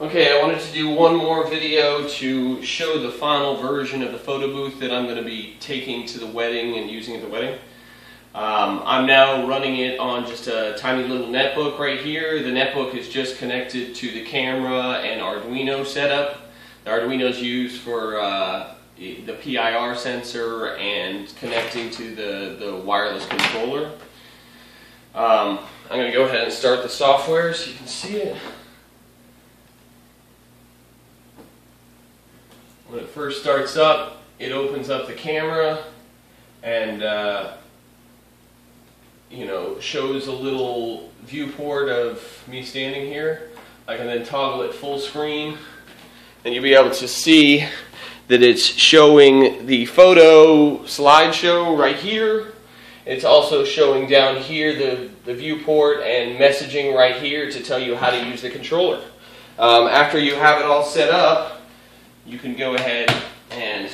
Okay, I wanted to do one more video to show the final version of the photo booth that I'm going to be taking to the wedding and using at the wedding. Um, I'm now running it on just a tiny little netbook right here. The netbook is just connected to the camera and Arduino setup. The Arduino is used for uh, the PIR sensor and connecting to the, the wireless controller. Um, I'm going to go ahead and start the software so you can see it. When it first starts up, it opens up the camera and uh, you know shows a little viewport of me standing here. I can then toggle it full screen and you'll be able to see that it's showing the photo slideshow right here. It's also showing down here the, the viewport and messaging right here to tell you how to use the controller. Um, after you have it all set up, you can go ahead and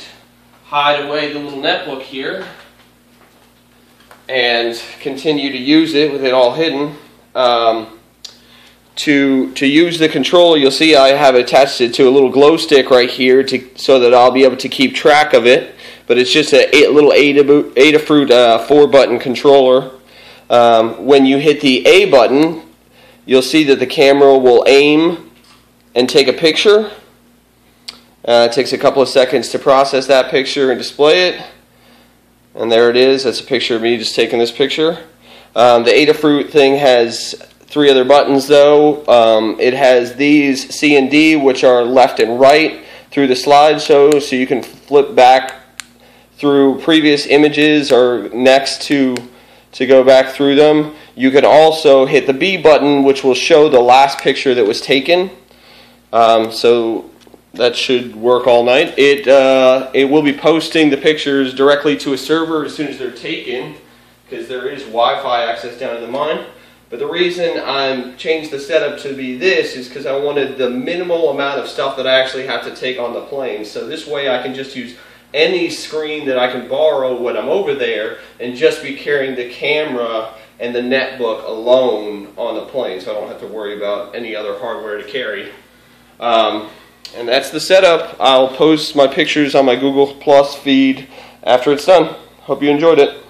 hide away the little netbook here and continue to use it with it all hidden. Um, to, to use the controller, you'll see I have attached it to a little glow stick right here to, so that I'll be able to keep track of it. But it's just a, a little Adafruit uh, 4-button controller. Um, when you hit the A button, you'll see that the camera will aim and take a picture. Uh, it takes a couple of seconds to process that picture and display it. And there it is. That's a picture of me just taking this picture. Um, the Adafruit thing has three other buttons though. Um, it has these C and D, which are left and right through the slideshow, so you can flip back through previous images or next to to go back through them. You can also hit the B button, which will show the last picture that was taken. Um, so that should work all night. It uh, it will be posting the pictures directly to a server as soon as they're taken, because there is Wi-Fi access down in the mine. But the reason I changed the setup to be this is because I wanted the minimal amount of stuff that I actually have to take on the plane. So this way I can just use any screen that I can borrow when I'm over there and just be carrying the camera and the netbook alone on the plane so I don't have to worry about any other hardware to carry. Um, and that's the setup. I'll post my pictures on my Google Plus feed after it's done. Hope you enjoyed it.